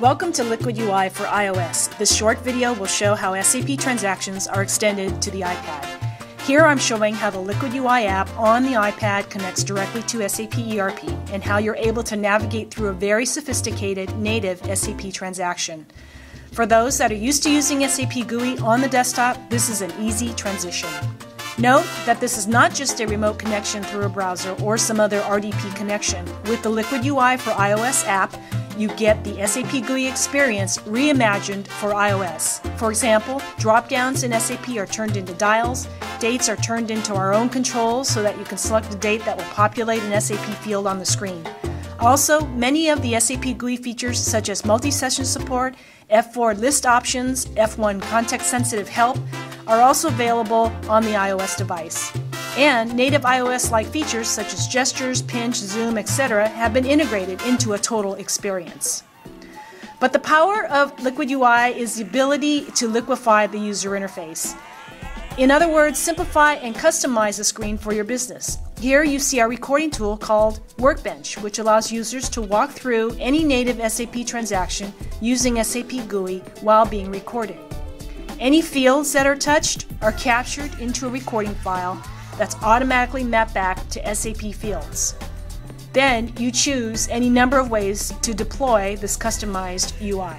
Welcome to Liquid UI for iOS. This short video will show how SAP transactions are extended to the iPad. Here I'm showing how the Liquid UI app on the iPad connects directly to SAP ERP and how you're able to navigate through a very sophisticated native SAP transaction. For those that are used to using SAP GUI on the desktop, this is an easy transition. Note that this is not just a remote connection through a browser or some other RDP connection. With the Liquid UI for iOS app, you get the SAP GUI experience reimagined for iOS. For example, drop-downs in SAP are turned into dials, dates are turned into our own controls so that you can select a date that will populate an SAP field on the screen. Also, many of the SAP GUI features such as multi-session support, F4 list options, F1 context-sensitive help are also available on the iOS device. And native iOS-like features such as gestures, pinch, zoom, etc. have been integrated into a total experience. But the power of Liquid UI is the ability to liquefy the user interface. In other words, simplify and customize the screen for your business. Here you see our recording tool called Workbench, which allows users to walk through any native SAP transaction using SAP GUI while being recorded. Any fields that are touched are captured into a recording file that's automatically mapped back to SAP fields. Then you choose any number of ways to deploy this customized UI.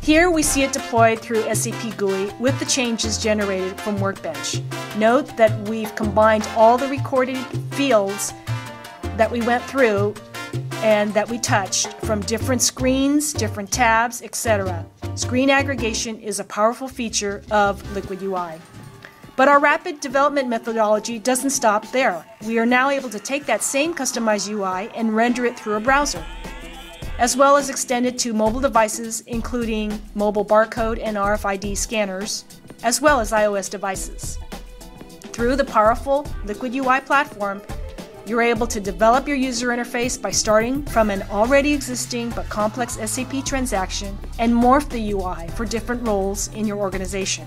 Here we see it deployed through SAP GUI with the changes generated from Workbench. Note that we've combined all the recorded fields that we went through and that we touched from different screens, different tabs, etc. Screen aggregation is a powerful feature of Liquid UI. But our rapid development methodology doesn't stop there. We are now able to take that same customized UI and render it through a browser, as well as extend it to mobile devices, including mobile barcode and RFID scanners, as well as iOS devices. Through the powerful Liquid UI platform, you're able to develop your user interface by starting from an already existing but complex SAP transaction and morph the UI for different roles in your organization.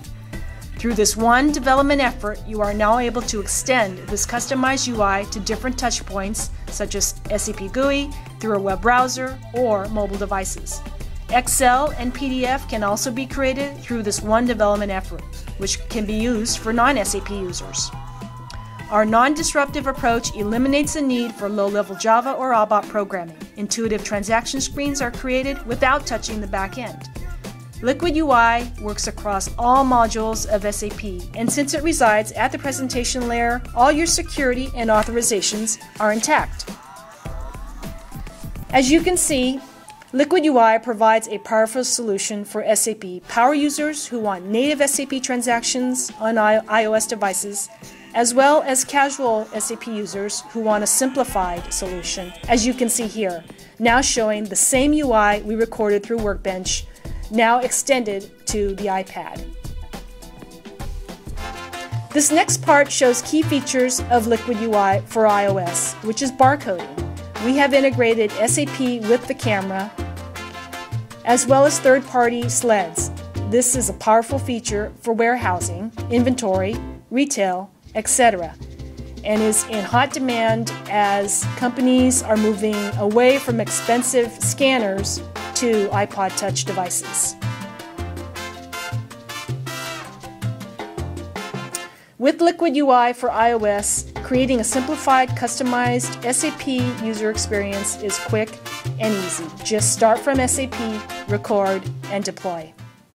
Through this one development effort, you are now able to extend this customized UI to different touchpoints, such as SAP GUI, through a web browser, or mobile devices. Excel and PDF can also be created through this one development effort, which can be used for non-SAP users. Our non-disruptive approach eliminates the need for low-level Java or ABAP programming. Intuitive transaction screens are created without touching the back end. Liquid UI works across all modules of SAP, and since it resides at the presentation layer, all your security and authorizations are intact. As you can see, Liquid UI provides a powerful solution for SAP power users who want native SAP transactions on iOS devices, as well as casual SAP users who want a simplified solution, as you can see here, now showing the same UI we recorded through Workbench now extended to the iPad. This next part shows key features of Liquid UI for iOS, which is barcoding. We have integrated SAP with the camera, as well as third-party sleds. This is a powerful feature for warehousing, inventory, retail, etc., and is in hot demand as companies are moving away from expensive scanners to iPod Touch devices. With Liquid UI for iOS, creating a simplified, customized SAP user experience is quick and easy. Just start from SAP, record, and deploy.